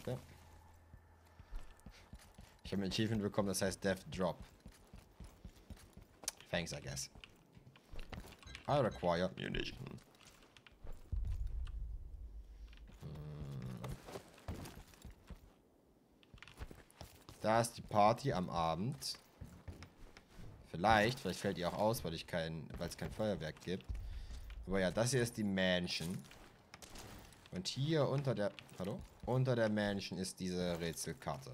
Okay. Ich habe ein Achievement bekommen, das heißt Death Drop. Thanks, I guess. I require munition. Hm. Da ist die Party am Abend. Vielleicht, vielleicht fällt die auch aus, weil ich kein, weil es kein Feuerwerk gibt. Aber ja, das hier ist die Mansion. Und hier unter der, hallo? Unter der Mansion ist diese Rätselkarte.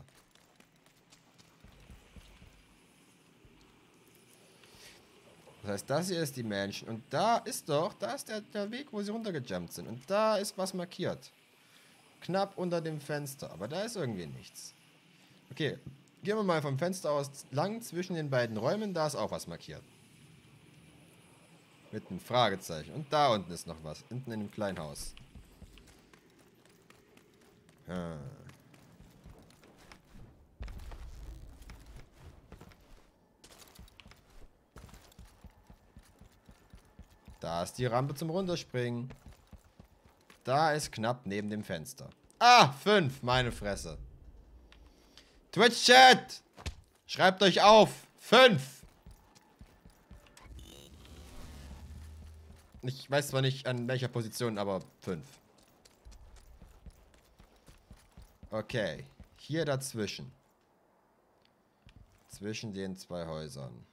Das heißt, das hier ist die Mansion. Und da ist doch, da ist der, der Weg, wo sie runtergejumpt sind. Und da ist was markiert. Knapp unter dem Fenster. Aber da ist irgendwie nichts. Okay, gehen wir mal vom Fenster aus lang zwischen den beiden Räumen. Da ist auch was markiert. Mit einem Fragezeichen. Und da unten ist noch was. Hinten in dem kleinen Haus. Hm. Da ist die Rampe zum Runterspringen. Da ist knapp neben dem Fenster. Ah, fünf, meine Fresse. Twitch-Chat! Schreibt euch auf! Fünf! Ich weiß zwar nicht an welcher Position, aber fünf. Okay. Hier dazwischen. Zwischen den zwei Häusern.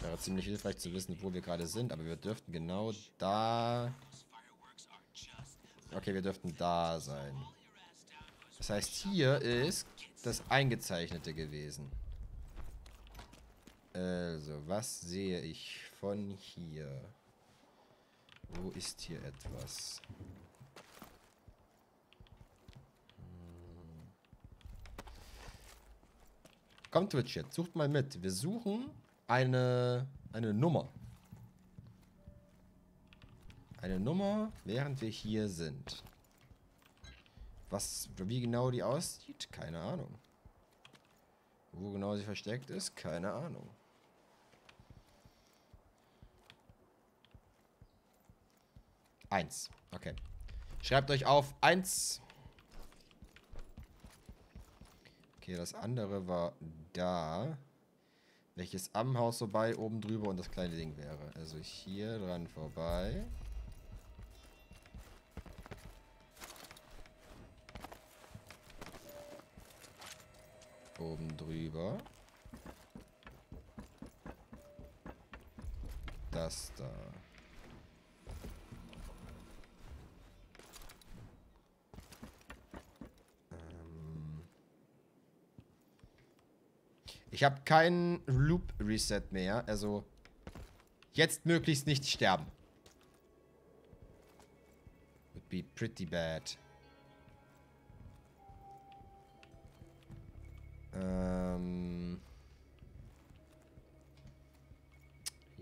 Wäre ziemlich hilfreich zu wissen, wo wir gerade sind, aber wir dürften genau da... Okay, wir dürften da sein. Das heißt, hier ist das Eingezeichnete gewesen. Also, was sehe ich von hier? Wo ist hier etwas? Hm. Kommt Twitch jetzt, sucht mal mit. Wir suchen eine, eine Nummer. Eine Nummer, während wir hier sind. Was, wie genau die aussieht? Keine Ahnung. Wo genau sie versteckt ist? Keine Ahnung. Eins. Okay. Schreibt euch auf. Eins. Okay, das andere war da. Welches am Haus vorbei, oben drüber und das kleine Ding wäre. Also hier dran vorbei. Oben drüber. Das da. Ähm. Ich habe keinen Loop Reset mehr. Also jetzt möglichst nicht sterben. Would be pretty bad. Ähm.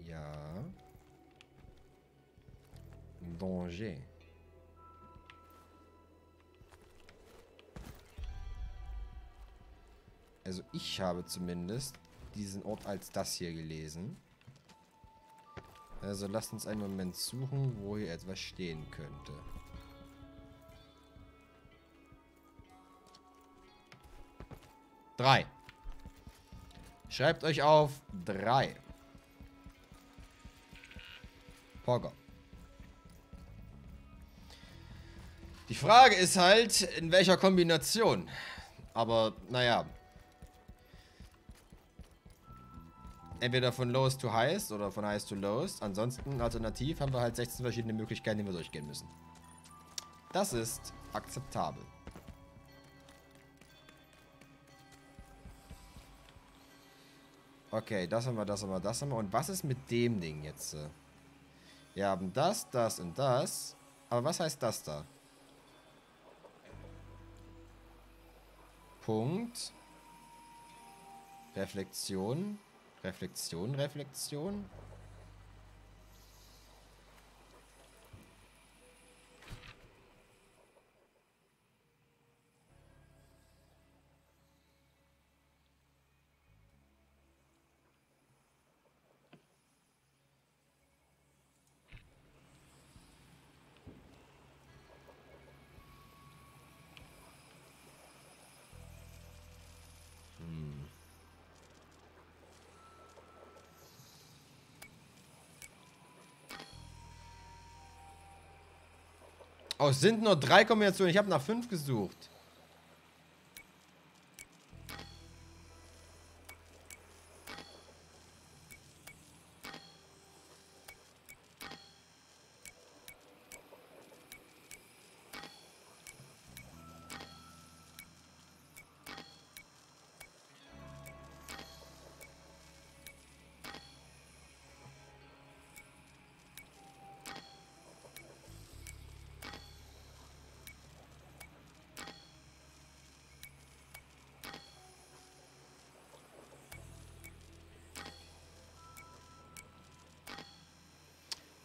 Ja. Danger. Also ich habe zumindest diesen Ort als das hier gelesen. Also lasst uns einen Moment suchen, wo hier etwas stehen könnte. Drei. Schreibt euch auf drei. Pogger. Die Frage ist halt, in welcher Kombination. Aber, naja. Entweder von lowest to highest oder von highest to lowest. Ansonsten, alternativ, haben wir halt 16 verschiedene Möglichkeiten, die wir durchgehen müssen. Das ist akzeptabel. Okay, das haben wir, das haben wir, das haben wir. Und was ist mit dem Ding jetzt? Wir haben das, das und das. Aber was heißt das da? Punkt. Reflexion. Reflexion, Reflexion. Es sind nur drei Kombinationen. Ich habe nach fünf gesucht.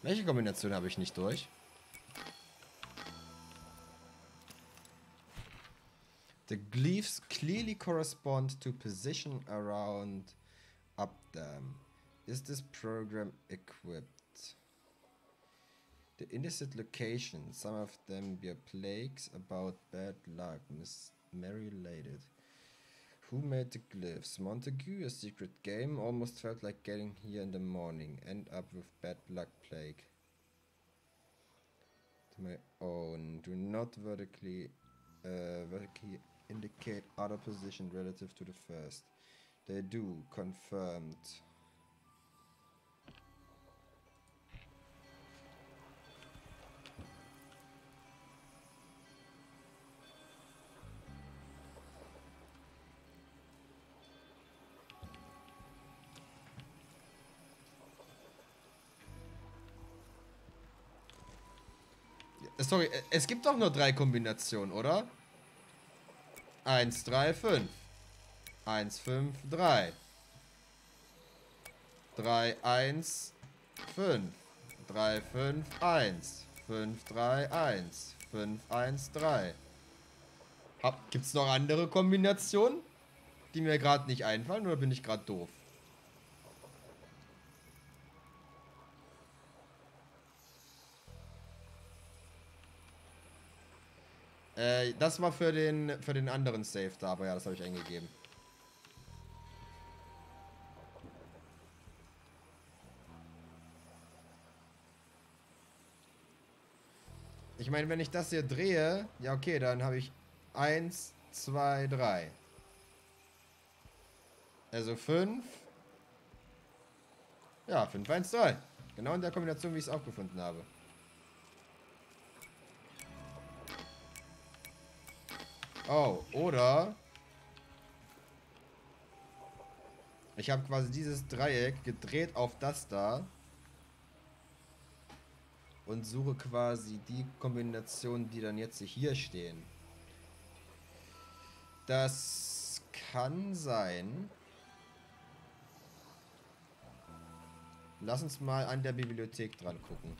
Welche Kombination habe ich nicht durch? The glyphs clearly correspond to position around up them. Is this program equipped? The illicit locations, some of them bear plagues about bad luck, Miss Mary related. Who made the glyphs? Montague, a secret game. Almost felt like getting here in the morning. End up with bad luck plague. To my own. Do not vertically, uh, vertically indicate other position relative to the first. They do. Confirmed. Sorry, es gibt doch nur drei Kombinationen, oder? 1, 3, 5. 1, 5, 3. 3, 1, 5. 3, 5, 1. 5, 3, 1. 5, 1, 3. Gibt es noch andere Kombinationen, die mir gerade nicht einfallen, oder bin ich gerade doof? Äh, das war für den, für den anderen Save da, aber ja, das habe ich eingegeben. Ich meine, wenn ich das hier drehe, ja okay, dann habe ich 1, 2, 3. Also 5. Ja, 5, 1, 3. Genau in der Kombination, wie ich es auch gefunden habe. Oh, oder... Ich habe quasi dieses Dreieck gedreht auf das da. Und suche quasi die Kombinationen, die dann jetzt hier stehen. Das kann sein. Lass uns mal an der Bibliothek dran gucken.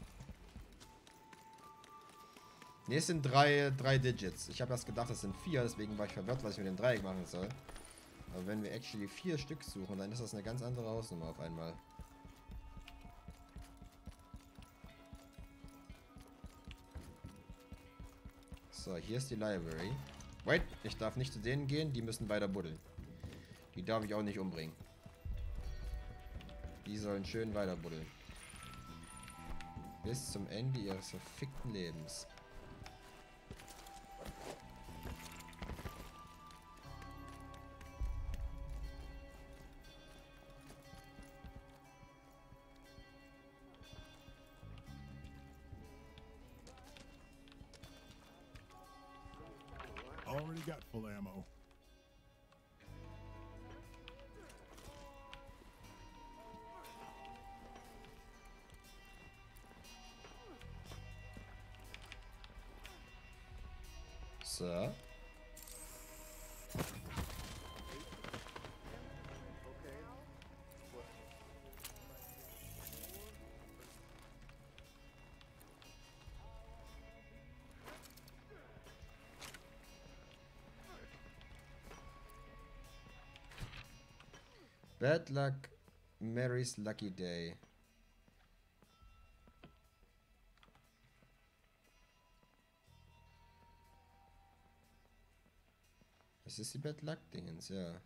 Ne, es sind drei, drei Digits. Ich habe erst gedacht, es sind vier, deswegen war ich verwirrt, was ich mit dem Dreieck machen soll. Aber wenn wir actually vier Stück suchen, dann ist das eine ganz andere Hausnummer auf einmal. So, hier ist die Library. Wait, ich darf nicht zu denen gehen, die müssen weiter buddeln. Die darf ich auch nicht umbringen. Die sollen schön weiter buddeln. Bis zum Ende ihres verfickten Lebens. Got full ammo. Bad luck, Mary's lucky day. Das ist die Bad Luck Dingens, ja.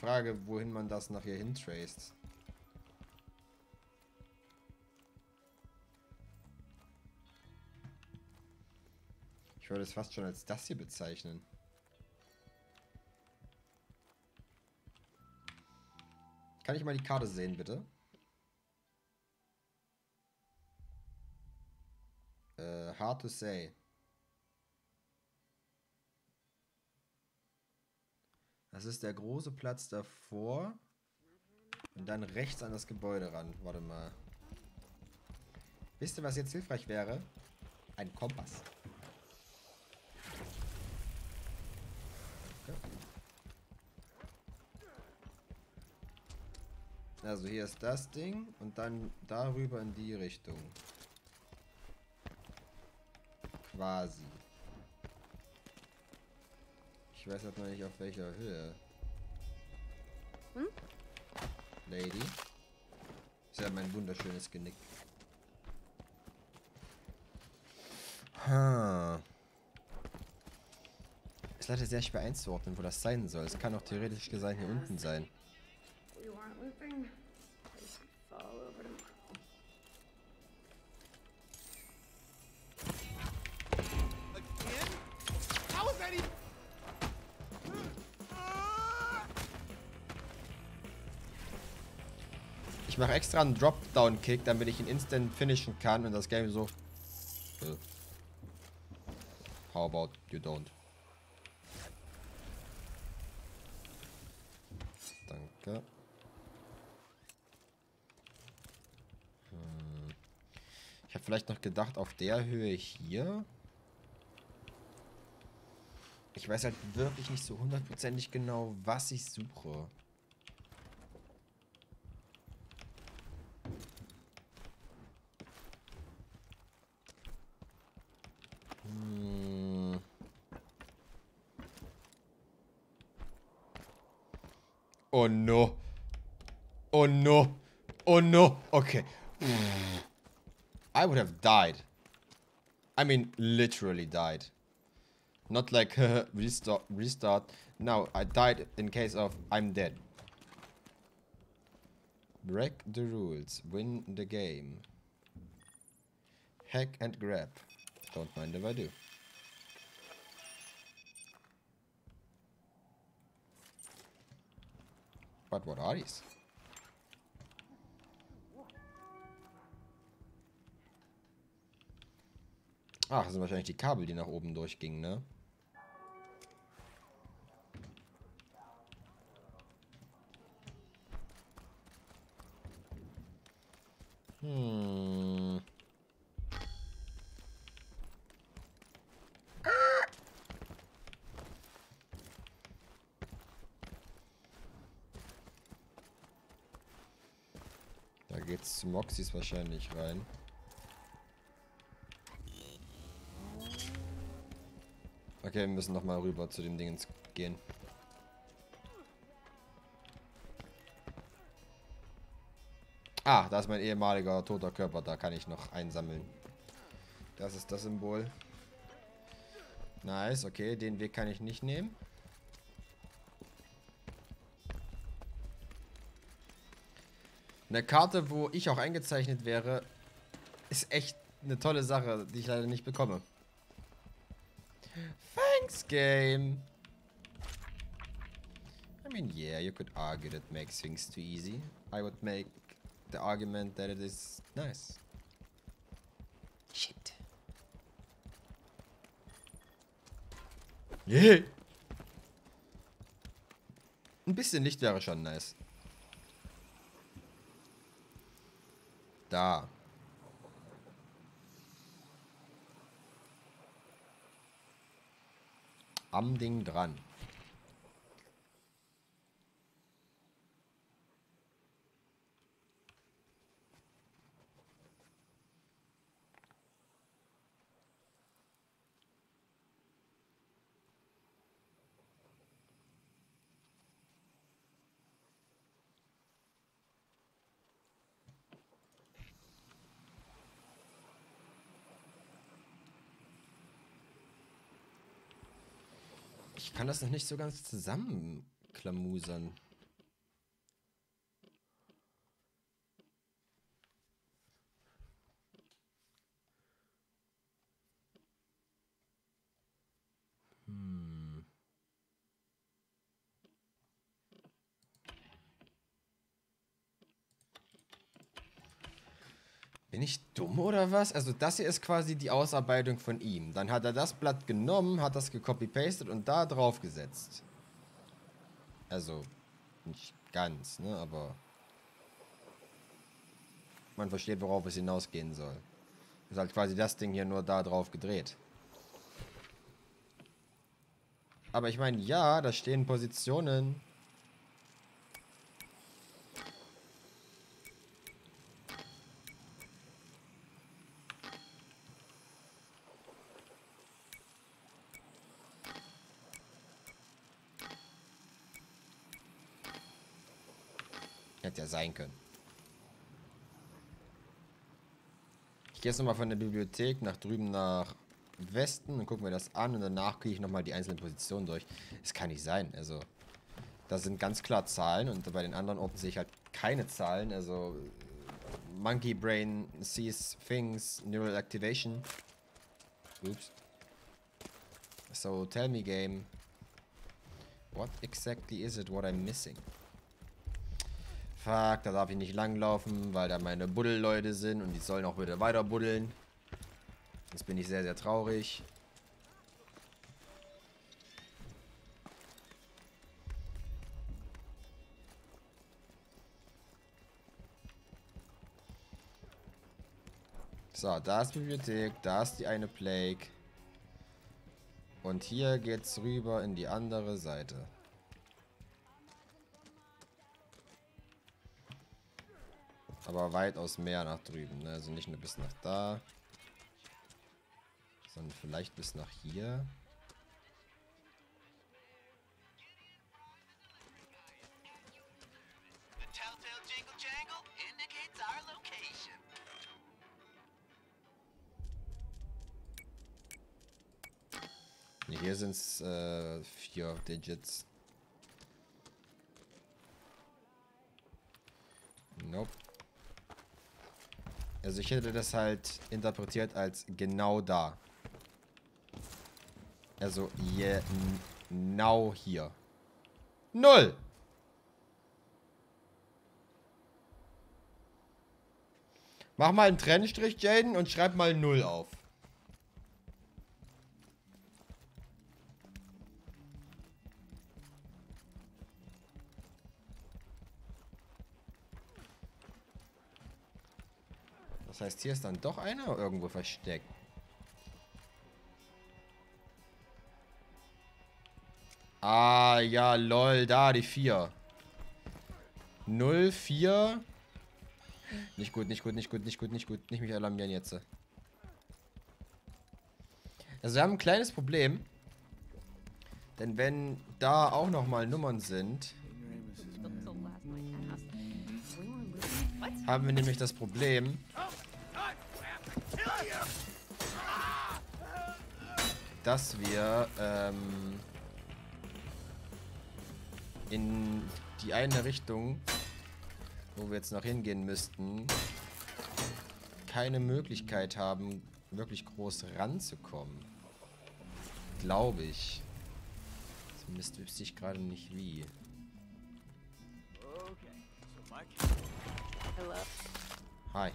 Frage, wohin man das nachher hintraced. Ich würde es fast schon als das hier bezeichnen. Kann ich mal die Karte sehen, bitte? Äh, hard to say. Das ist der große Platz davor. Und dann rechts an das Gebäude ran. Warte mal. Wisst ihr, was jetzt hilfreich wäre? Ein Kompass. Okay. Also hier ist das Ding und dann darüber in die Richtung. Quasi. Ich weiß halt noch nicht auf welcher Höhe. Hm? Lady. Ist ja mein wunderschönes Genick. Ha. Ist leider sehr schwer einzuordnen, wo das sein soll. Es kann auch theoretisch gesehen hier unten sein. Mache extra einen Dropdown-Kick, damit ich ihn instant finishen kann und das Game so... Äh, how about you don't? Danke. Hm. Ich habe vielleicht noch gedacht, auf der Höhe hier... Ich weiß halt wirklich nicht so hundertprozentig genau, was ich suche. Oh no. Oh no. Oh no. Okay. I would have died. I mean, literally died. Not like restart, restart. No, I died in case of I'm dead. Break the rules. Win the game. Hack and grab. Don't mind if I do. But what are these? Ach, das sind wahrscheinlich die Kabel, die nach oben durchgingen, ne? Hm. Geht's zu Moxis wahrscheinlich rein. Okay, wir müssen noch mal rüber zu dem Dingens gehen. Ah, da ist mein ehemaliger toter Körper. Da kann ich noch einsammeln. Das ist das Symbol. Nice, okay. Den Weg kann ich nicht nehmen. Eine Karte, wo ich auch eingezeichnet wäre, ist echt eine tolle Sache, die ich leider nicht bekomme. Thanks, game. I mean, yeah, you could argue that makes things too easy. I would make the argument that it is nice. Shit. Yeah. Ein bisschen Licht wäre schon nice. Da. Am Ding dran. Ich kann das noch nicht so ganz zusammenklamusern. Bin ich dumm oder was? Also das hier ist quasi die Ausarbeitung von ihm. Dann hat er das Blatt genommen, hat das gecopy-pastet und da drauf gesetzt. Also, nicht ganz, ne, aber... Man versteht, worauf es hinausgehen soll. Ist halt quasi das Ding hier nur da drauf gedreht. Aber ich meine, ja, da stehen Positionen. Hätte ja sein können. Ich gehe jetzt nochmal von der Bibliothek nach drüben nach Westen und gucken wir das an und danach kriege ich nochmal die einzelnen Positionen durch. Das kann nicht sein. Also, da sind ganz klar Zahlen und bei den anderen Orten sehe ich halt keine Zahlen. Also, Monkey Brain sees things, Neural Activation. Oops. So, tell me game. What exactly is it what I'm missing? Fuck, da darf ich nicht langlaufen, weil da meine Buddelleute sind und die sollen auch wieder weiter buddeln. Jetzt bin ich sehr, sehr traurig. So, da ist die Bibliothek, da ist die eine Plague. Und hier geht's rüber in die andere Seite. Aber weitaus mehr nach drüben, ne? Also nicht nur bis nach da. Sondern vielleicht bis nach hier. Hier sind es äh, vier Digits. Nope. Also ich hätte das halt interpretiert als genau da. Also genau hier. Null! Mach mal einen Trennstrich, Jaden, und schreib mal Null auf. Das heißt, hier ist dann doch einer irgendwo versteckt. Ah, ja, lol, da, die 4. 0, 4. Nicht gut, nicht gut, nicht gut, nicht gut, nicht gut. Nicht mich alarmieren jetzt. Also wir haben ein kleines Problem. Denn wenn da auch nochmal Nummern sind, haben wir nämlich das Problem, dass wir ähm, in die eine Richtung, wo wir jetzt noch hingehen müssten, keine Möglichkeit haben, wirklich groß ranzukommen. Glaube ich. Zumindest wüsste ich gerade nicht wie. Hi.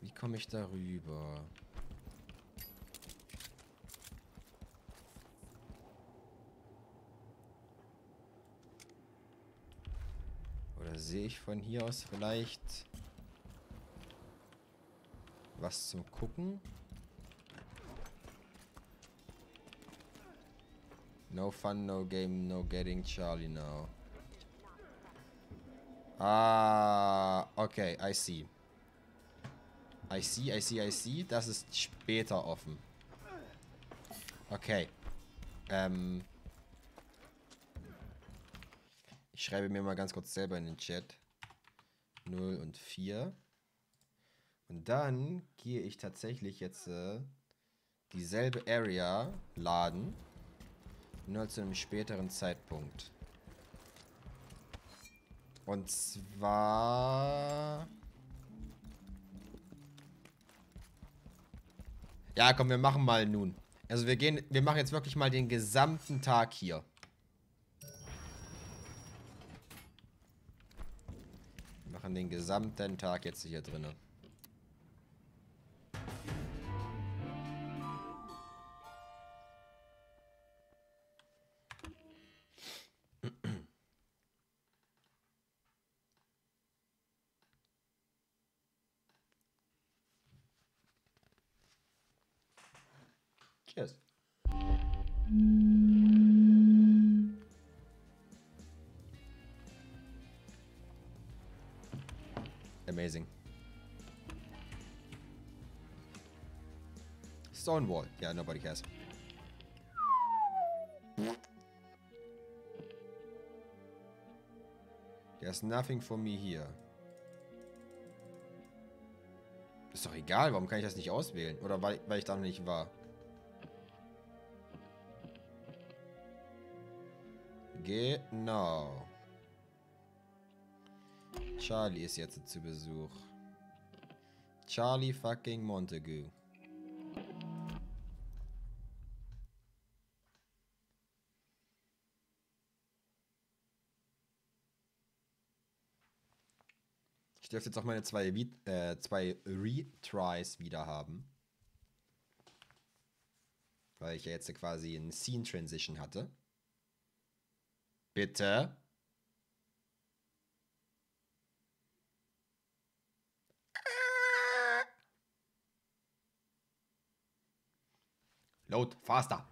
Wie komme ich darüber? Oder sehe ich von hier aus vielleicht was zum Gucken? No fun, no game, no getting Charlie now. Ah, okay, I see. I see, I see, I see. Das ist später offen. Okay. Ähm. Ich schreibe mir mal ganz kurz selber in den Chat. 0 und 4. Und dann gehe ich tatsächlich jetzt äh, dieselbe Area laden. Nur zu einem späteren Zeitpunkt. Und zwar... Ja, komm, wir machen mal nun. Also wir gehen, wir machen jetzt wirklich mal den gesamten Tag hier. Machen den gesamten Tag jetzt hier drinnen. Stonewall. Yeah, nobody cares. There's nothing for me here. Ist doch egal, warum kann ich das nicht auswählen? Oder weil, weil ich da noch nicht war? Genau. Charlie ist jetzt zu Besuch. Charlie fucking Montague. Ich dürfte jetzt auch meine zwei, äh, zwei Retries wieder haben. Weil ich ja jetzt quasi ein Scene Transition hatte. Bitte. Load faster.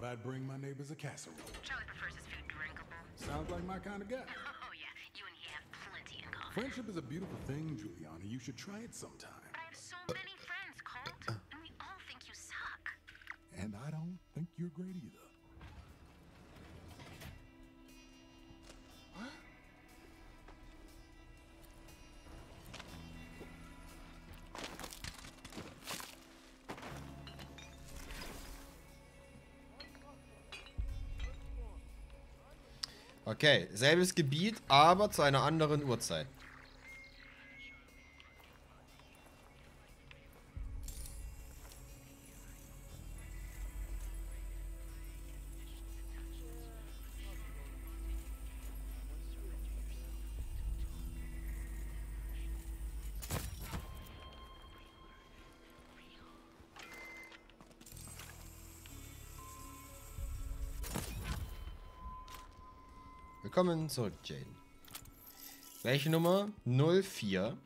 Thought I'd bring my neighbors a casserole. Charlie prefers his food drinkable. Sounds like my kind of guy. Oh yeah, you and he have plenty in common. Friendship is a beautiful thing, Juliana. You should try it sometime. But I have so many friends, Colt, and we all think you suck. And I don't think you're great either. Okay, selbes Gebiet, aber zu einer anderen Uhrzeit. Willkommen zurück, Jaden. Welche Nummer? 04.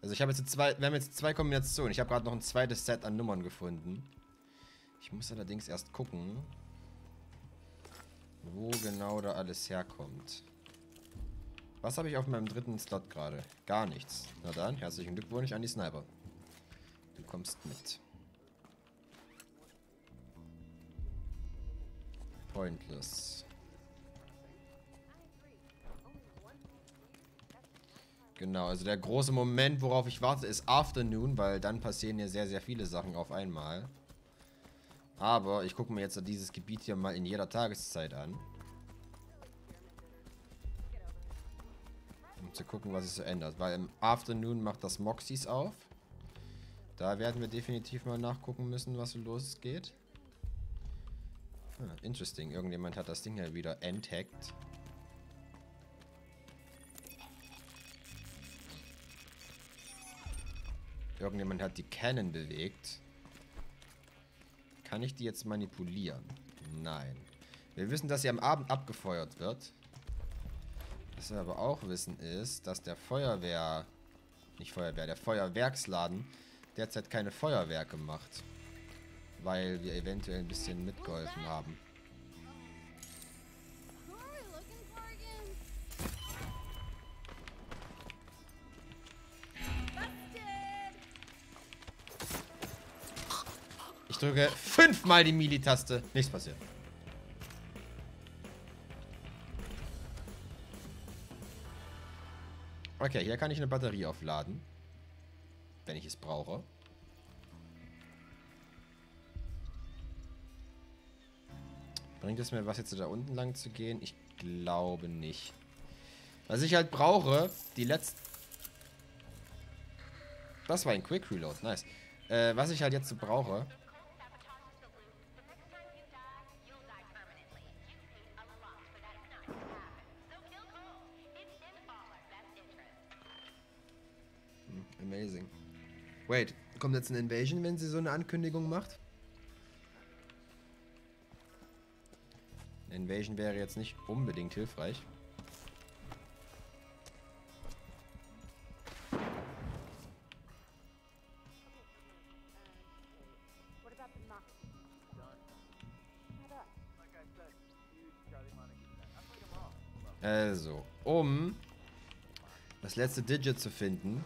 Also ich habe jetzt zwei, wir haben jetzt zwei Kombinationen. Ich habe gerade noch ein zweites Set an Nummern gefunden. Ich muss allerdings erst gucken, wo genau da alles herkommt. Was habe ich auf meinem dritten Slot gerade? Gar nichts. Na dann, herzlichen Glückwunsch an die Sniper. Du kommst mit. Pointless. Genau, also der große Moment, worauf ich warte, ist Afternoon, weil dann passieren hier sehr, sehr viele Sachen auf einmal. Aber ich gucke mir jetzt dieses Gebiet hier mal in jeder Tageszeit an. Um zu gucken, was sich so ändert. Weil im Afternoon macht das Moxies auf. Da werden wir definitiv mal nachgucken müssen, was so los geht. Ah, interesting. Irgendjemand hat das Ding ja wieder enthackt. Irgendjemand hat die Cannon bewegt. Kann ich die jetzt manipulieren? Nein. Wir wissen, dass sie am Abend abgefeuert wird. Was wir aber auch wissen ist, dass der Feuerwehr... Nicht Feuerwehr, der Feuerwerksladen derzeit keine Feuerwerke macht. Weil wir eventuell ein bisschen mitgeholfen haben. drücke fünfmal die Mili-Taste. Nichts passiert. Okay, hier kann ich eine Batterie aufladen. Wenn ich es brauche. Bringt es mir was, jetzt da unten lang zu gehen? Ich glaube nicht. Was ich halt brauche, die letzte... Das war ein Quick Reload, nice. Äh, was ich halt jetzt so brauche, Wait, kommt jetzt eine Invasion, wenn sie so eine Ankündigung macht? Eine Invasion wäre jetzt nicht unbedingt hilfreich. Also, um das letzte Digit zu finden,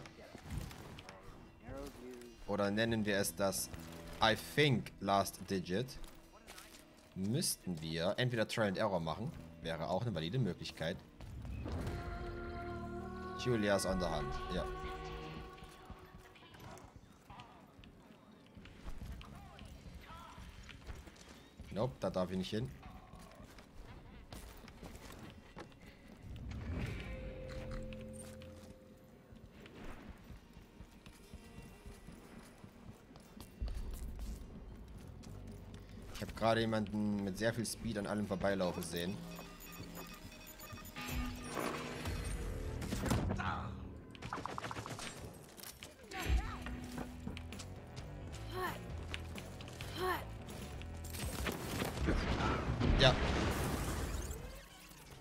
oder nennen wir es das I think last digit, müssten wir entweder Try and Error machen, wäre auch eine valide Möglichkeit. Julia ist an der Hand, ja. Nope, da darf ich nicht hin. Ich habe gerade jemanden mit sehr viel Speed an allem vorbeilaufen sehen. Ja.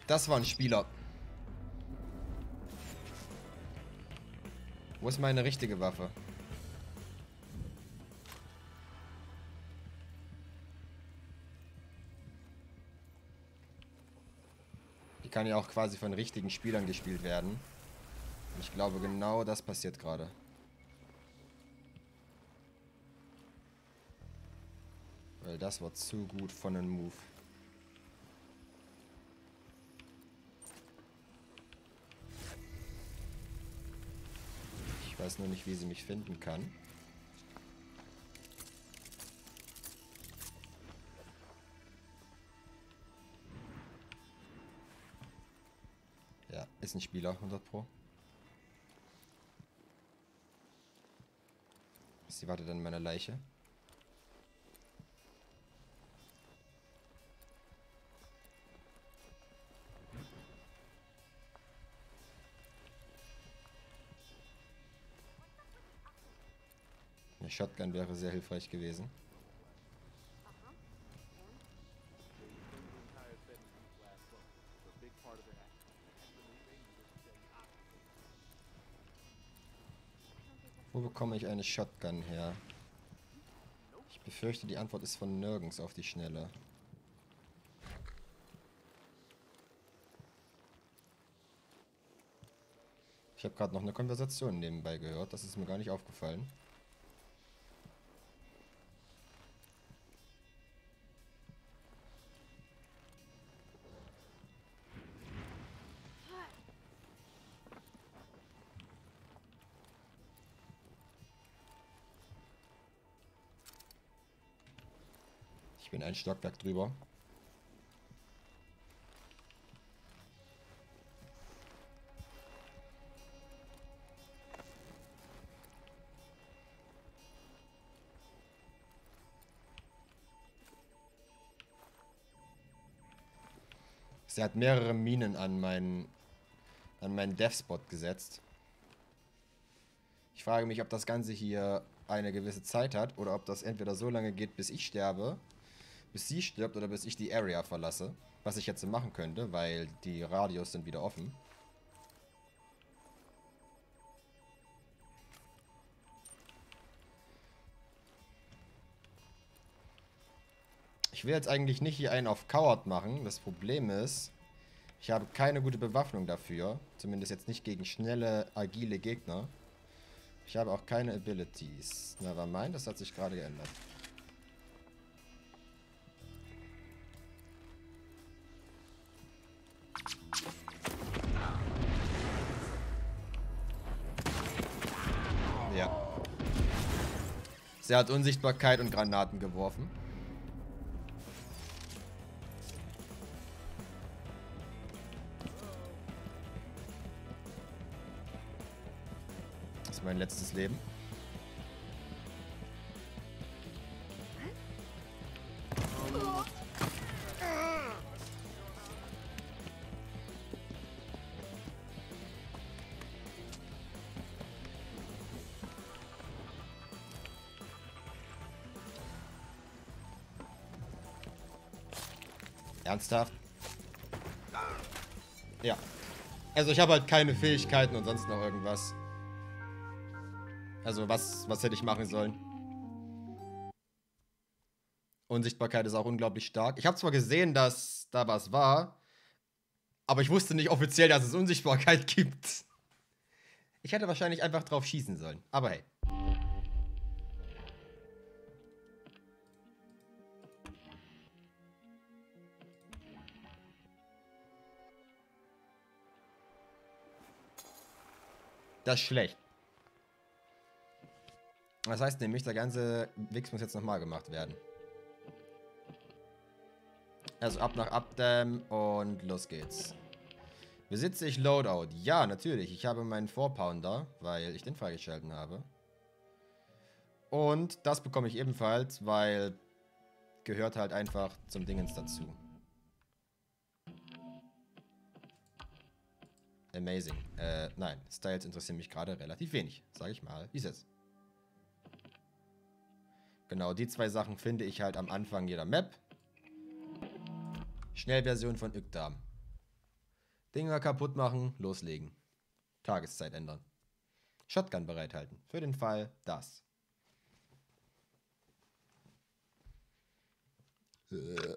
Das war ein Spieler. Wo ist meine richtige Waffe? Kann ja auch quasi von richtigen Spielern gespielt werden. Und ich glaube, genau das passiert gerade. Weil das war zu gut von einem Move. Ich weiß nur nicht, wie sie mich finden kann. Ist ein Spieler, 100 Pro. Sie wartet an meiner Leiche. Eine Shotgun wäre sehr hilfreich gewesen. Bekomme ich eine Shotgun her? Ich befürchte, die Antwort ist von nirgends auf die Schnelle. Ich habe gerade noch eine Konversation nebenbei gehört, das ist mir gar nicht aufgefallen. Ein Stockwerk drüber. Sie hat mehrere Minen an meinen an meinen Dev-Spot gesetzt. Ich frage mich, ob das Ganze hier eine gewisse Zeit hat oder ob das entweder so lange geht, bis ich sterbe, bis sie stirbt oder bis ich die Area verlasse. Was ich jetzt machen könnte, weil die Radios sind wieder offen. Ich will jetzt eigentlich nicht hier einen auf Coward machen. Das Problem ist, ich habe keine gute Bewaffnung dafür. Zumindest jetzt nicht gegen schnelle, agile Gegner. Ich habe auch keine Abilities. Nevermind, das hat sich gerade geändert. Sie hat Unsichtbarkeit und Granaten geworfen. Das ist mein letztes Leben. Ernsthaft? Ja. Also ich habe halt keine Fähigkeiten und sonst noch irgendwas. Also was, was hätte ich machen sollen? Unsichtbarkeit ist auch unglaublich stark. Ich habe zwar gesehen, dass da was war, aber ich wusste nicht offiziell, dass es Unsichtbarkeit gibt. Ich hätte wahrscheinlich einfach drauf schießen sollen. Aber hey. Das ist schlecht. Das heißt nämlich, der ganze Wix muss jetzt nochmal gemacht werden. Also ab nach Abdam und los geht's. Besitze ich Loadout? Ja, natürlich. Ich habe meinen 4-Pounder, weil ich den freigeschalten habe. Und das bekomme ich ebenfalls, weil gehört halt einfach zum Dingens dazu. Amazing. Äh, nein, Styles interessieren mich gerade relativ wenig, sage ich mal. Wie ist es? Genau, die zwei Sachen finde ich halt am Anfang jeder Map. Schnellversion von Ykdam. Dinger kaputt machen, loslegen. Tageszeit ändern. Shotgun bereithalten. Für den Fall das. Äh.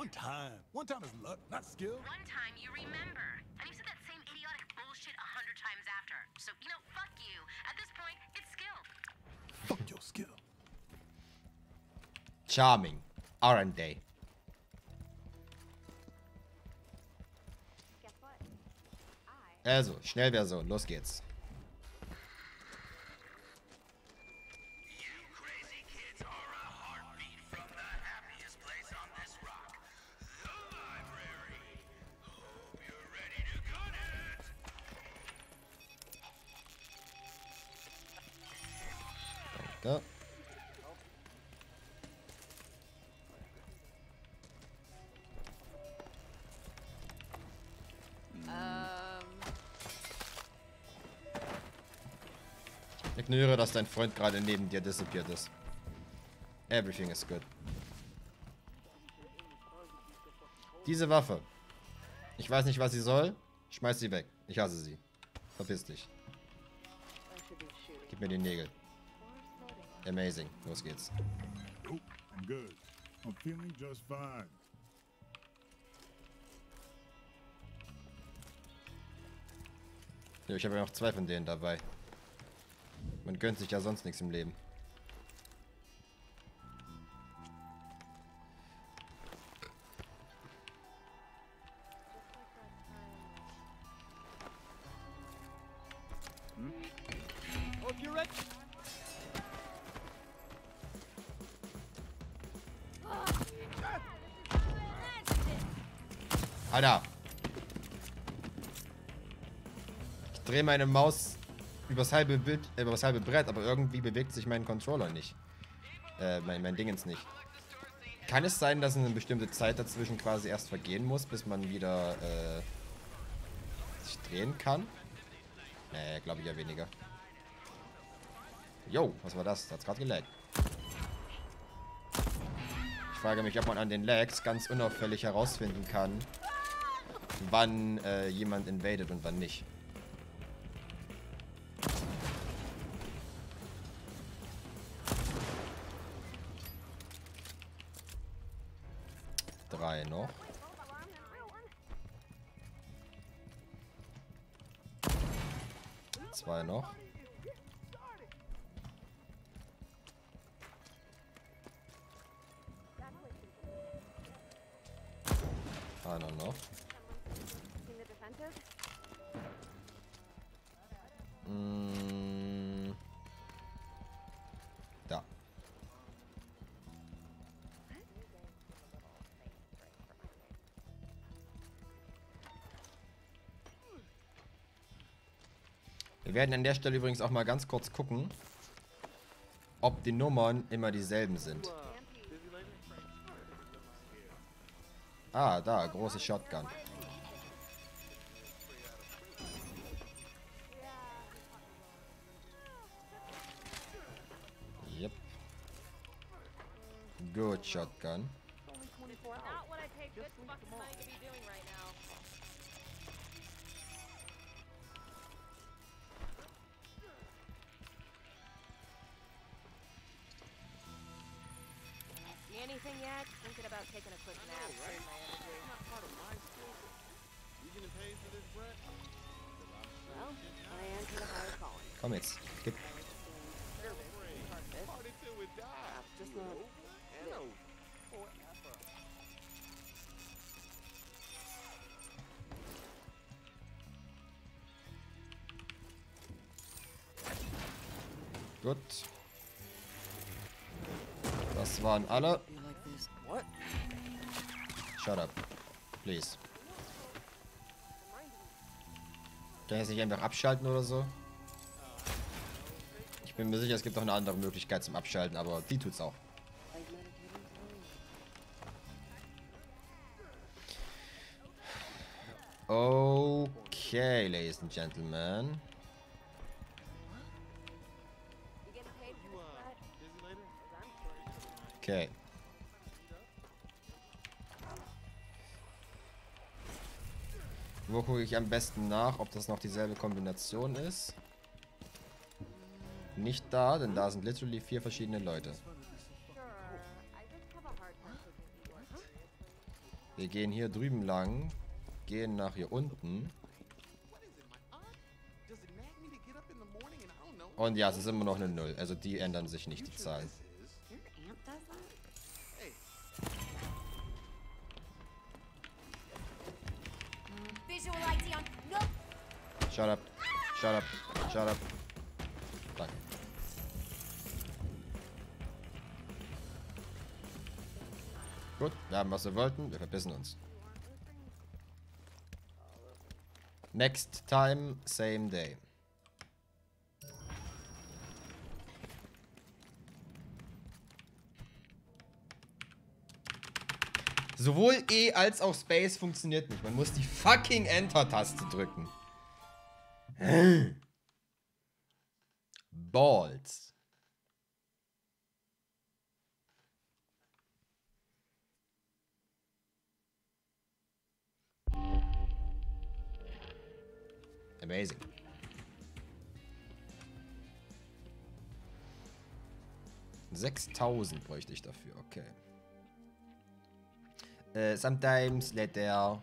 One time. One time is luck, not skill. One time you remember. And you said that same idiotic bullshit a hundred times after. So, you know, fuck you. At this point, it's skill. Fuck your skill. Charming. Aren't they? Guess what? I Also, Schnellversion, los geht's. Da. Ignoriere, dass dein Freund gerade neben dir disappeared ist. Everything is good. Diese Waffe. Ich weiß nicht, was sie soll. Schmeiß sie weg. Ich hasse sie. Verpiss dich. Gib mir die Nägel. Amazing. Los geht's. Nope, I'm good. I'm feeling just fine. Ja, ich habe ja noch zwei von denen dabei. Man gönnt sich ja sonst nichts im Leben. Alter. Ich drehe meine Maus übers halbe Bild, äh, übers halbe Brett, aber irgendwie bewegt sich mein Controller nicht. Äh, mein, mein Dingens nicht. Kann es sein, dass eine bestimmte Zeit dazwischen quasi erst vergehen muss, bis man wieder äh, sich drehen kann? Nee, glaube ich ja weniger. Jo, was war das? Da hat's gerade gelaggt. Ich frage mich, ob man an den Lags ganz unauffällig herausfinden kann, wann äh, jemand invadet und wann nicht. Wir werden an der Stelle übrigens auch mal ganz kurz gucken, ob die Nummern immer dieselben sind. Ah, da, große Shotgun. Yep. Good shotgun. Not what I take this fucking mind to be doing right now. See anything yet? Thinking about taking a quick nap. save my energy. Well, I answer the higher calling. Komm jetzt. Gib. Part of it. Perhaps just not. Gut. Das waren alle. Shut up. Please. Kann ich jetzt nicht einfach abschalten oder so? Ich bin mir sicher, es gibt noch eine andere Möglichkeit zum Abschalten, aber die tut's auch. Okay, ladies and gentlemen. Okay. Wo gucke ich am besten nach, ob das noch dieselbe Kombination ist? Nicht da, denn da sind literally vier verschiedene Leute. Wir gehen hier drüben lang, gehen nach hier unten. Und ja, es ist immer noch eine Null. Also die ändern sich nicht, die Zahlen. Visual ID on. Nope. Shut up. Shut up. Shut up. Danke. Gut, wir haben was wir wollten. Wir verbissen uns. Next time, same day. Sowohl E als auch Space funktioniert nicht. Man muss die fucking Enter-Taste drücken. Balls. Amazing. Sechstausend bräuchte ich dafür, okay. Äh, sometimes later.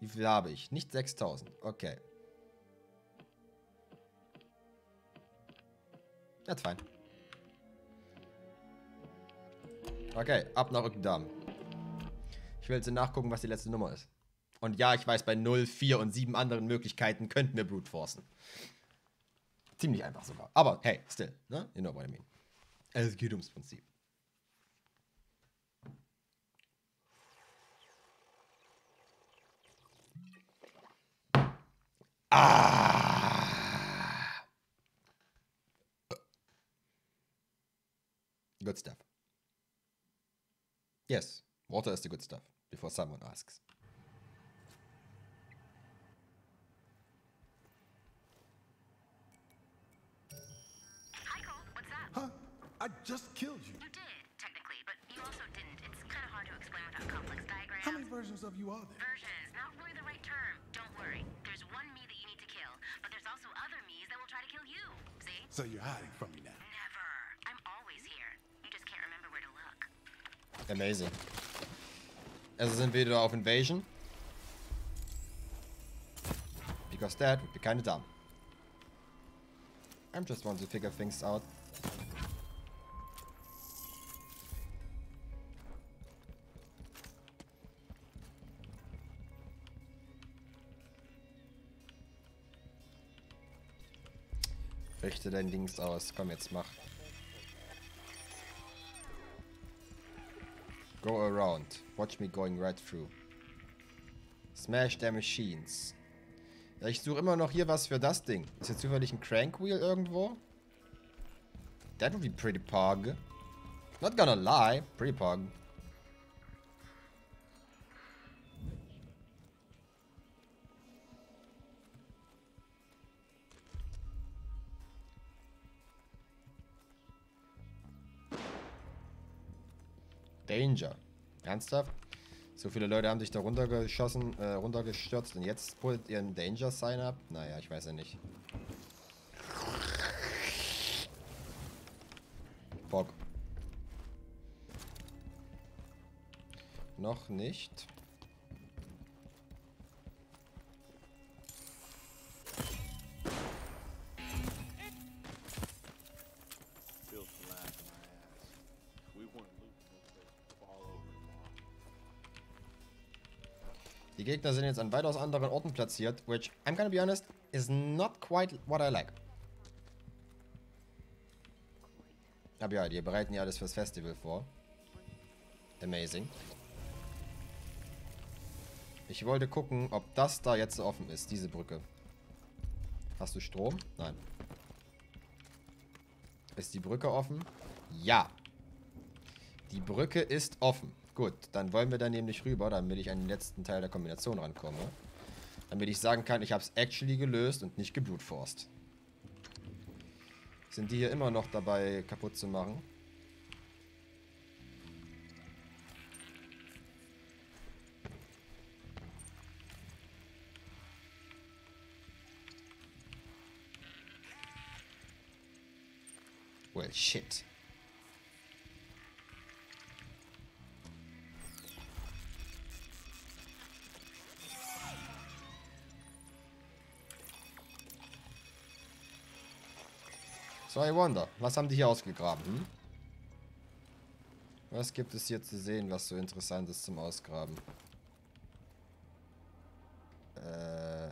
Wie viel habe ich? Nicht 6000. Okay. That's fine. Okay, ab nach Rückendarm. Ich will jetzt nachgucken, was die letzte Nummer ist. Und ja, ich weiß, bei 0, 4 und 7 anderen Möglichkeiten könnten wir Brute forcen. Ziemlich einfach sogar. Aber hey, still, ne? You know what I mean. Es geht ums Prinzip. Ah. Good stuff. Yes, water is the good stuff, before someone asks. Hi, Cole. What's up? Huh? I just killed you. You did, technically, but you also didn't. It's kind of hard to explain without complex diagrams. How many versions of you are there? So you're hiding from me now. Never. I'm always here. You just can't remember where to look. Amazing. Also sind wir wieder auf Invasion. Because that would be kinda dumb. I'm just want to figure things out. Richte dein Dings aus. Komm, jetzt mach. Go around. Watch me going right through. Smash their machines. Ja, ich suche immer noch hier was für das Ding. Ist jetzt zufällig ein Crank Wheel irgendwo? That would be pretty pog. Not gonna lie, pretty pog. Danger. Ernsthaft? So viele Leute haben sich da runtergeschossen, äh, runtergestürzt und jetzt pullt ihr einen Danger Sign ab? Naja, ich weiß ja nicht. Bock. Noch nicht. Die Gegner sind jetzt an weitaus anderen Orten platziert, which, I'm gonna be honest, is not quite what I like. Aber ja, die bereiten ja alles fürs Festival vor. Amazing. Ich wollte gucken, ob das da jetzt offen ist, diese Brücke. Hast du Strom? Nein. Ist die Brücke offen? Ja. Die Brücke ist offen. Gut, dann wollen wir da nämlich rüber, damit ich an den letzten Teil der Kombination rankomme. Damit ich sagen kann, ich habe es actually gelöst und nicht geblutforst. Sind die hier immer noch dabei kaputt zu machen? Well, shit. So, I wonder. Was haben die hier ausgegraben? Hm? Was gibt es hier zu sehen, was so interessant ist zum Ausgraben? Äh...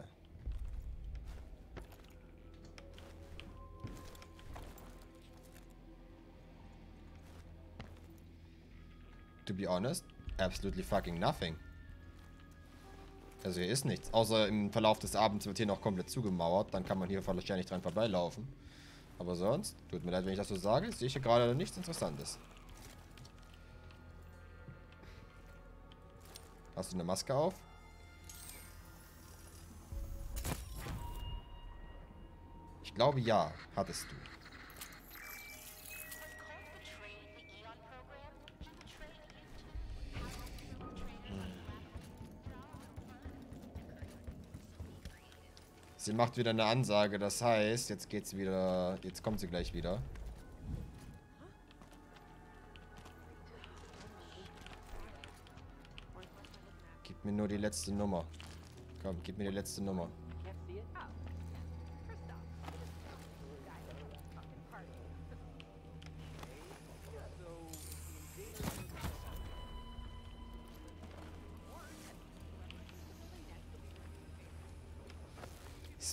To be honest, absolutely fucking nothing. Also hier ist nichts. Außer im Verlauf des Abends wird hier noch komplett zugemauert. Dann kann man hier wahrscheinlich dran vorbeilaufen. Aber sonst, tut mir leid, wenn ich das so sage, sehe ich hier gerade nichts Interessantes. Hast du eine Maske auf? Ich glaube ja, hattest du. Sie macht wieder eine Ansage, das heißt, jetzt geht's wieder, jetzt kommt sie gleich wieder. Gib mir nur die letzte Nummer. Komm, gib mir die letzte Nummer.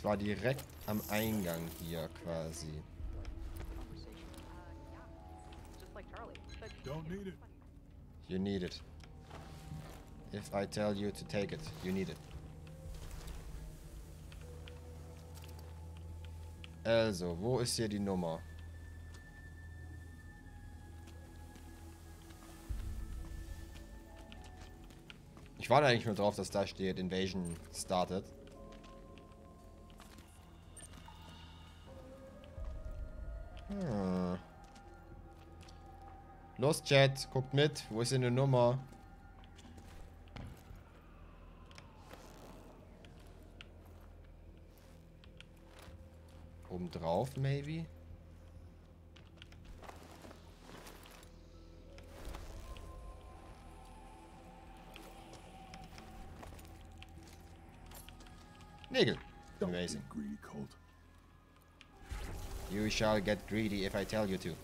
Es war direkt am Eingang hier quasi. Don't need it. You need it. If I tell you to take it, you need it. Also, wo ist hier die Nummer? Ich warte eigentlich nur drauf, dass da steht, Invasion started. Los, Chat, guckt mit. Wo ist denn die Nummer? Oben drauf, maybe? Nägel. Amazing. You shall get greedy if I tell you to.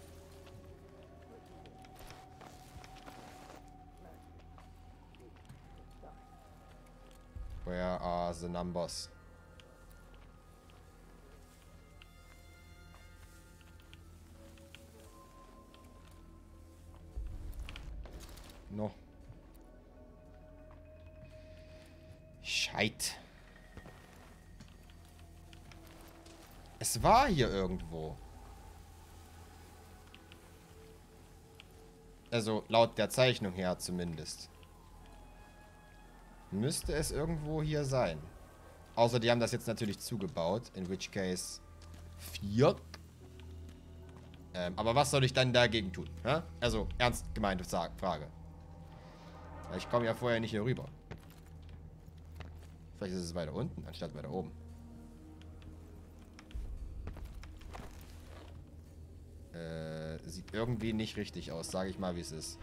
Where are the numbers? No. Scheit. Es war hier irgendwo. Also laut der Zeichnung her zumindest. Müsste es irgendwo hier sein. Außer die haben das jetzt natürlich zugebaut. In which case... Vier. Ähm, aber was soll ich dann dagegen tun? Hä? Also, ernst gemeinte Frage. Weil ich komme ja vorher nicht hier rüber. Vielleicht ist es weiter unten, anstatt weiter oben. Äh, sieht irgendwie nicht richtig aus, sage ich mal, wie es ist.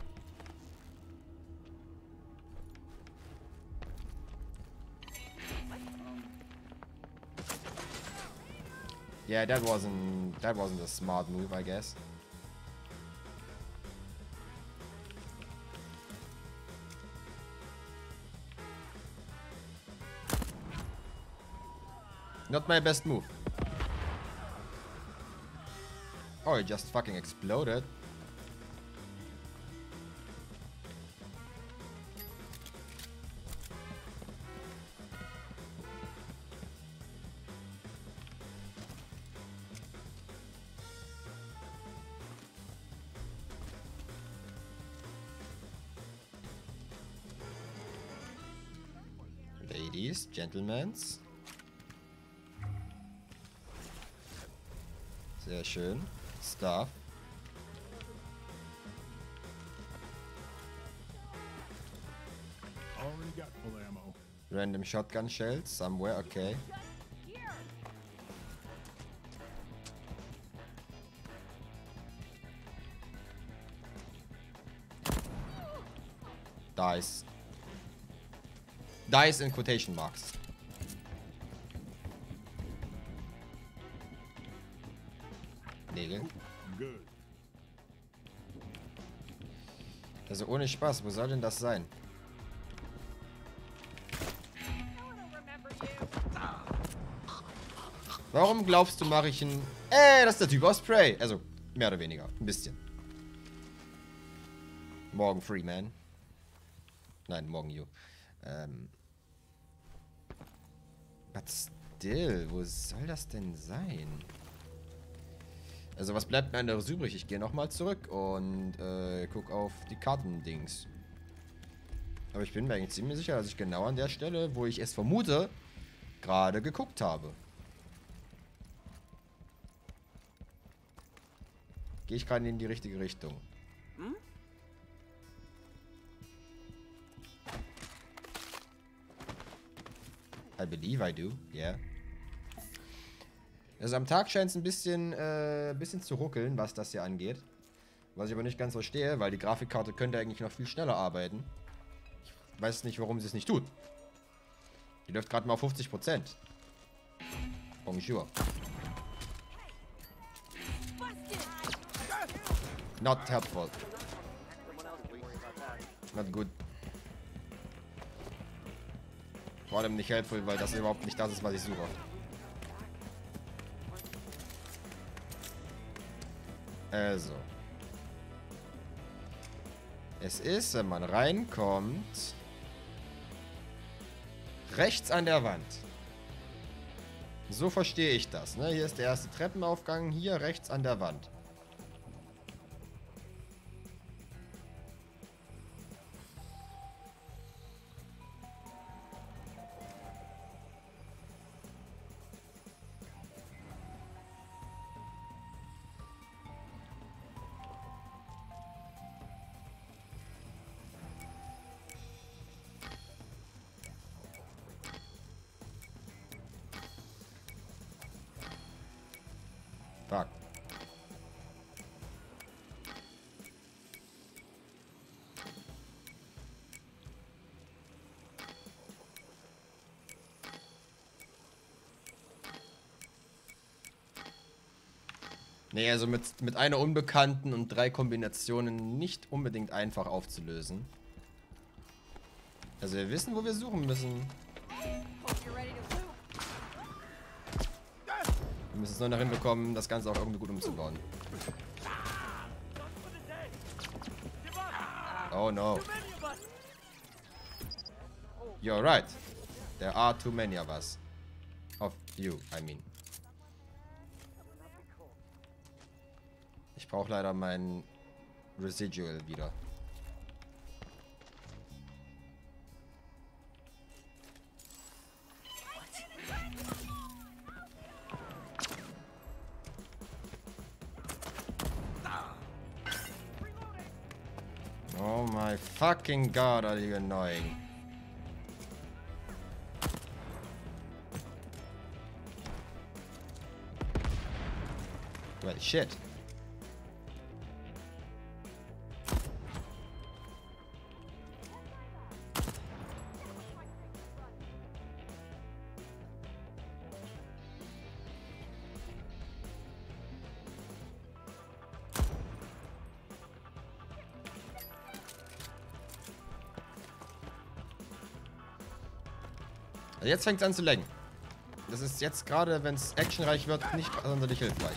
Yeah, that wasn't that wasn't a smart move, I guess. Not my best move. Oh, it just fucking exploded. Gentlemen. Sehr schön. Ammo. Random shotgun shells somewhere, okay. Dice. Dice in quotation marks. Also ohne Spaß, wo soll denn das sein? Warum glaubst du, mache ich ein... Äh, das ist der Typ aus Prey. Also, mehr oder weniger. Ein bisschen. Morgen Freeman. Nein, morgen You. Ähm. But still, wo soll das denn sein? Also, was bleibt mir anderes übrig? Ich gehe nochmal zurück und äh, guck auf die Kartendings. Aber ich bin mir eigentlich ziemlich sicher, dass ich genau an der Stelle, wo ich es vermute, gerade geguckt habe. Gehe ich gerade in die richtige Richtung? I believe I do, yeah. Also am Tag scheint es ein bisschen, äh, bisschen zu ruckeln, was das hier angeht. Was ich aber nicht ganz verstehe, weil die Grafikkarte könnte eigentlich noch viel schneller arbeiten. Ich weiß nicht, warum sie es nicht tut. Die läuft gerade mal auf 50%. Bonjour. Not helpful. Not good. Vor allem nicht helpful, weil das überhaupt nicht das ist, was ich suche. Also. Es ist, wenn man reinkommt, rechts an der Wand. So verstehe ich das. Ne? Hier ist der erste Treppenaufgang, hier rechts an der Wand. Nee, also mit, mit einer Unbekannten und drei Kombinationen nicht unbedingt einfach aufzulösen. Also wir wissen, wo wir suchen müssen. Wir müssen es nur noch hinbekommen, das Ganze auch irgendwie gut umzubauen. Oh no. You're right. There are too many of us. Of you, I mean. Brauche leider mein Residual wieder. Oh my fucking god, are you annoying. Well, shit. Jetzt fängt es an zu lenken. Das ist jetzt gerade, wenn es actionreich wird, nicht sonderlich hilfreich.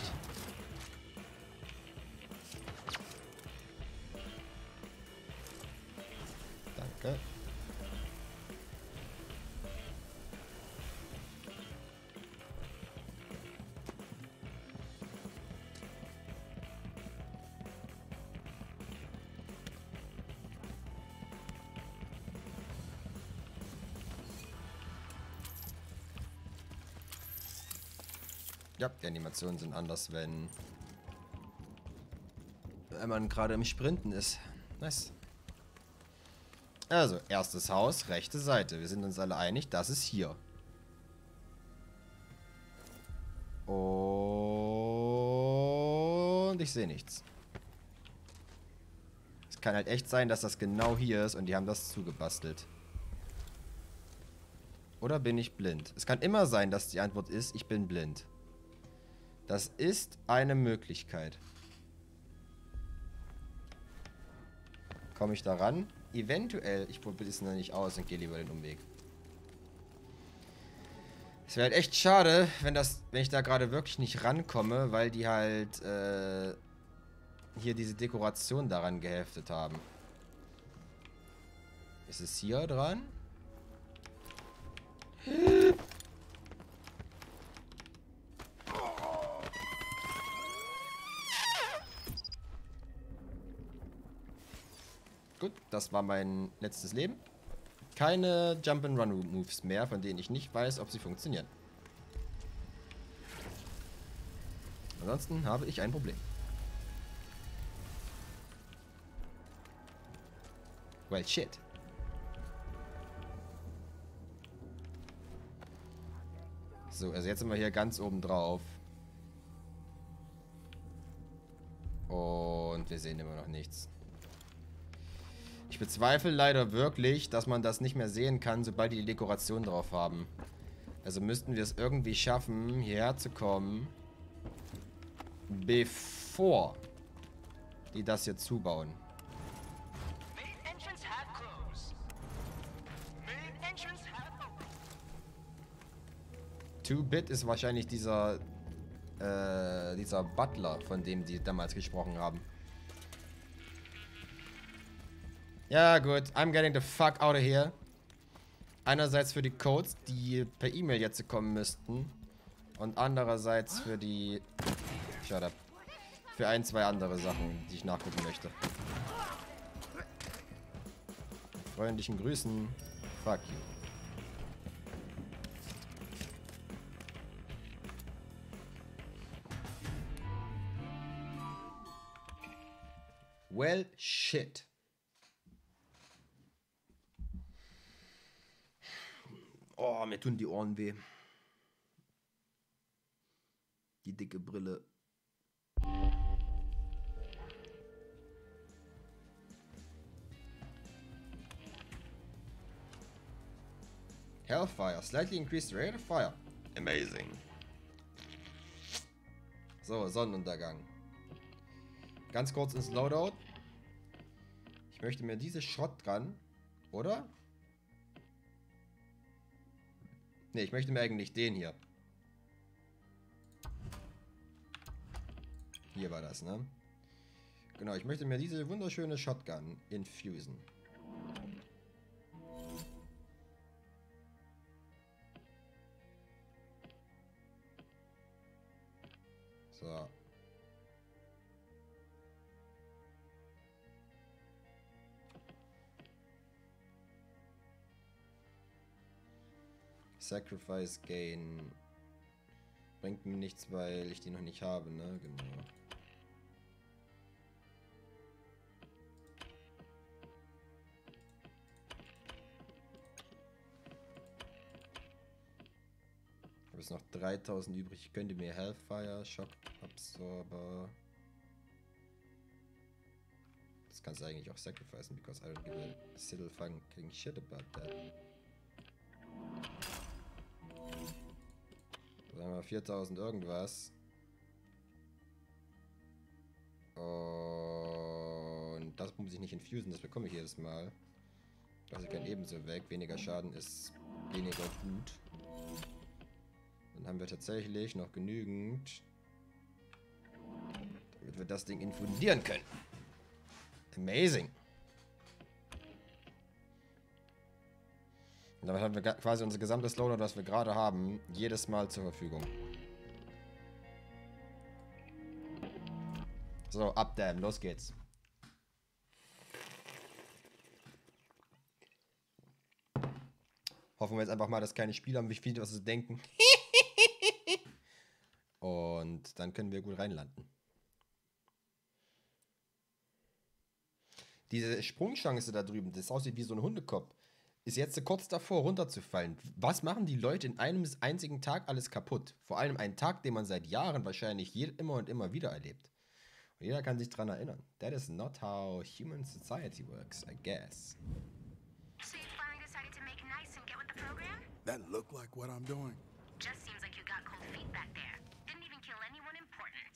Animationen sind anders, wenn, wenn man gerade im Sprinten ist. Nice. Also, erstes Haus, rechte Seite. Wir sind uns alle einig, das ist hier. Und ich sehe nichts. Es kann halt echt sein, dass das genau hier ist und die haben das zugebastelt. Oder bin ich blind? Es kann immer sein, dass die Antwort ist, ich bin blind. Das ist eine Möglichkeit. Komme ich da ran? Eventuell. Ich probiere es noch nicht aus und gehe lieber den Umweg. Es wäre halt echt schade, wenn das, wenn ich da gerade wirklich nicht rankomme, weil die halt äh, hier diese Dekoration daran geheftet haben. Ist es hier dran? Das war mein letztes Leben. Keine Jump-and-Run-Moves mehr, von denen ich nicht weiß, ob sie funktionieren. Ansonsten habe ich ein Problem. Well, shit. So, also jetzt sind wir hier ganz oben drauf. Und wir sehen immer noch nichts. Ich bezweifle leider wirklich, dass man das nicht mehr sehen kann, sobald die die Dekoration drauf haben. Also müssten wir es irgendwie schaffen, hierher zu kommen, bevor die das hier zubauen. 2-Bit ist wahrscheinlich dieser, äh, dieser Butler, von dem die damals gesprochen haben. Ja, gut. I'm getting the fuck out of here. Einerseits für die Codes, die per E-Mail jetzt kommen müssten. Und andererseits für die... Shut up. Für ein, zwei andere Sachen, die ich nachgucken möchte. Freundlichen Grüßen. Fuck you. Well, shit. Oh, mir tun die Ohren weh. Die dicke Brille. Hellfire. Slightly increased rate of fire. Amazing. So, Sonnenuntergang. Ganz kurz ins Loadout. Ich möchte mir diese dran, oder? Ne, ich möchte mir eigentlich den hier. Hier war das, ne? Genau, ich möchte mir diese wunderschöne Shotgun infusen. So. Sacrifice Gain. Bringt mir nichts, weil ich die noch nicht habe, ne? Genau. Ich habe jetzt noch 3000 übrig. Ich könnte mir Hellfire, Shock Absorber. Das kannst du eigentlich auch sacrificen, because I don't give a still fucking shit about that. Sagen wir 4000 irgendwas. Und das muss ich nicht infusen, das bekomme ich jedes Mal. Das kann ebenso weg. Weniger Schaden ist weniger gut. Dann haben wir tatsächlich noch genügend, damit wir das Ding infundieren können. Amazing. Und damit haben wir quasi unser gesamtes Loadout, was wir gerade haben, jedes Mal zur Verfügung. So, abdammen, los geht's. Hoffen wir jetzt einfach mal, dass keine Spieler haben, wie viel was sie denken. Und dann können wir gut reinlanden. Diese Sprungchance da drüben, das aussieht wie so ein Hundekopf, ist jetzt kurz davor runterzufallen. Was machen die Leute in einem einzigen Tag alles kaputt? Vor allem einen Tag, den man seit Jahren wahrscheinlich je, immer und immer wieder erlebt. Und jeder kann sich dran erinnern. That is not how human society works, I guess. So you finally decided to make nice and get with the program? That look like what I'm doing? Just seems like you got cold feet back there. Didn't even kill anyone important.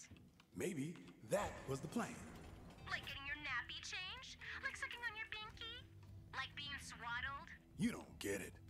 Maybe that was the plan. You don't get it.